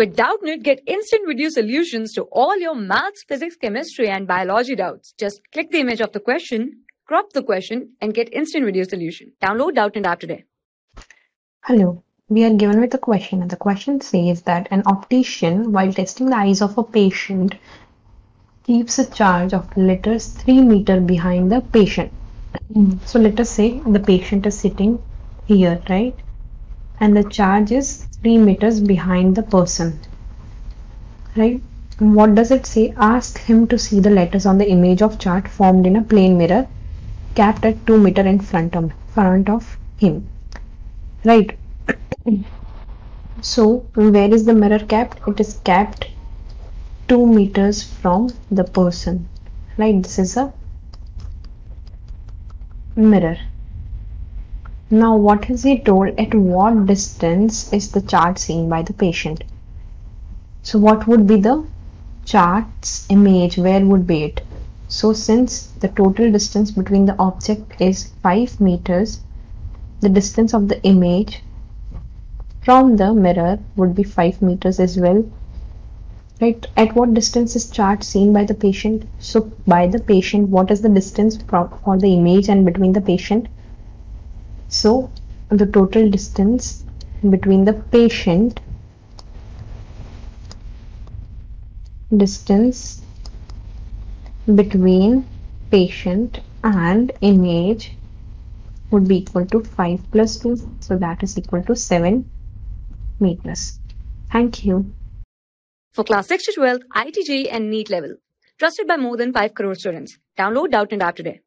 With Doubtnut, get instant video solutions to all your maths, physics, chemistry, and biology doubts. Just click the image of the question, crop the question, and get instant video solution. Download Doubtnut app today. Hello, we are given with a question, and the question says that an optician, while testing the eyes of a patient, keeps a charge of letters 3 meter behind the patient. So let us say the patient is sitting here, right? And the charge is 3 meters behind the person. Right? What does it say? Ask him to see the letters on the image of chart formed in a plane mirror capped at 2 meter in front of front of him. Right? So where is the mirror capped? It is capped 2 meters from the person. Right? This is a mirror now what has he told at what distance is the chart seen by the patient? So what would be the chart's image? Where would be it? So since the total distance between the object is 5 meters, the distance of the image from the mirror would be 5 meters as well. Right, at what distance is chart seen by the patient? So by the patient, what is the distance for the image and between the patient? So the total distance between the patient distance between patient and image would be equal to 5 plus 2 so that is equal to 7 meters. Thank you. For class 6 to 12 IIT JEE and NEET level. Trusted by more than 5 crore students. Download Doubtnut app today